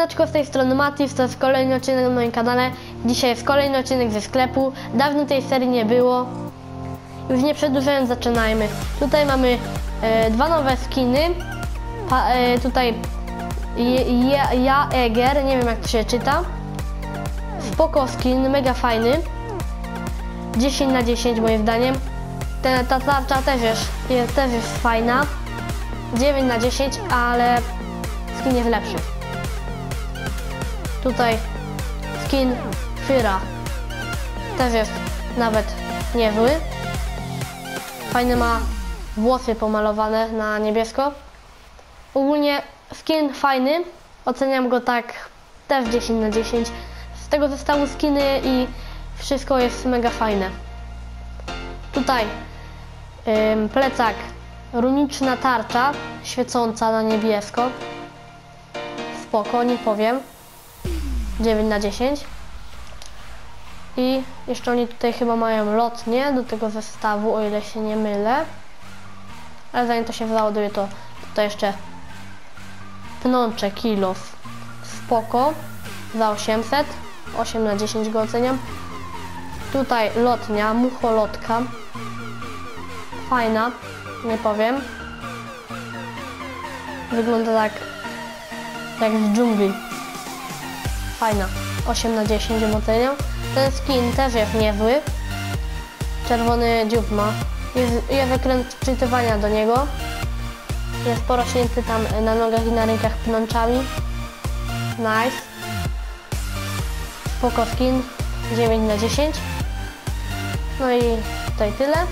Siemaneczko, z tej strony Matis, to jest kolejny odcinek na moim kanale. Dzisiaj jest kolejny odcinek ze sklepu. Dawno tej serii nie było. Już nie przedłużając, zaczynajmy. Tutaj mamy e, dwa nowe skiny. Pa, e, tutaj ja, ja Eger, nie wiem jak to się czyta. Spoko skin, mega fajny. 10 na 10 moim zdaniem. Ten, ta tarcza też jest, jest, też jest fajna. 9 na 10, ale skin jest lepszy. Tutaj skin Fyra też jest nawet niezły. Fajny ma włosy pomalowane na niebiesko. Ogólnie skin fajny. Oceniam go tak też 10 na 10. Z tego zestawu skiny i wszystko jest mega fajne. Tutaj ym, plecak, runiczna tarcza świecąca na niebiesko. Spoko, nie powiem. 9 na 10. I jeszcze oni tutaj chyba mają lotnie do tego zestawu, o ile się nie mylę. Ale zanim to się załaduje, to tutaj jeszcze pnącze kilo. Spoko. Za 800. 8 na 10 go oceniam. Tutaj lotnia, mucholotka. Fajna, nie powiem. Wygląda tak jak z dżungli. Fajna. 8 na 10 ją oceniam. Ten skin też jest niezły. Czerwony dziób ma. Jest, jest ekran czytywania do niego. Jest porośnięty tam na nogach i na rękach pnączami. Nice. Spoko skin. 9 na 10. No i tutaj tyle.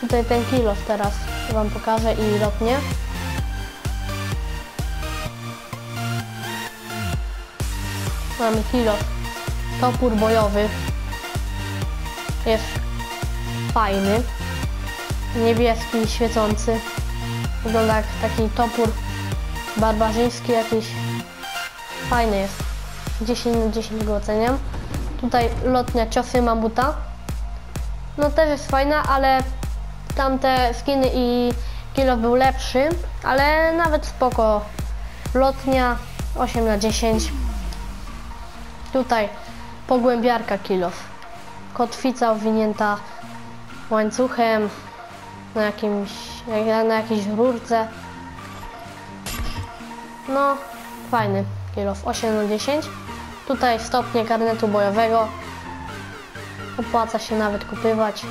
Tutaj ten kilof teraz Wam pokażę i lotnie. Mamy kilof. Topór bojowy. Jest fajny. Niebieski, świecący. Wygląda jak taki topór barbarzyński jakiś. Fajny jest. 10 na 10 go oceniam. Tutaj lotnia ciosy mamuta. No też jest fajna, ale tamte skiny i kilo był lepszy, ale nawet spoko. Lotnia 8 na 10. Tutaj pogłębiarka kilof. Kotwica owinięta łańcuchem na jakimś, na jakiejś rurce. No, fajny kilof. 8 na 10. Tutaj stopnie karnetu bojowego. Opłaca się nawet kupywać.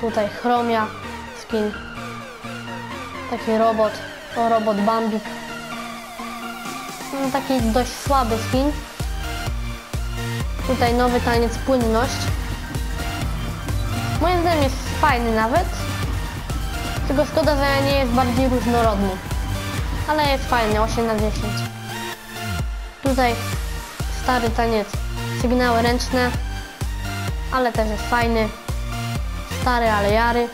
Tutaj chromia, skin. Taki robot, o robot Bambik. No, taki dość słaby skin. Tutaj nowy taniec płynność. Moim zdaniem jest fajny nawet. Tylko szkoda, że nie jest bardziej różnorodny. Ale jest fajny, 8 na 10. Tutaj stary taniec, sygnały ręczne. Ale też jest fajny. Stary, ale jary.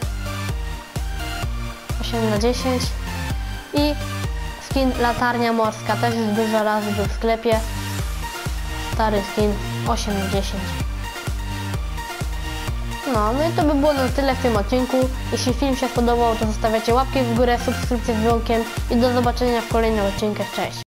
8 na 10. I skin latarnia morska. Też już dużo razy był w sklepie. Stary skin 8 na 10. No, no i to by było na tyle w tym odcinku. Jeśli film się spodobał, to zostawiacie łapki w górę, subskrypcję z dzwonkiem i do zobaczenia w kolejnych odcinkach. Cześć!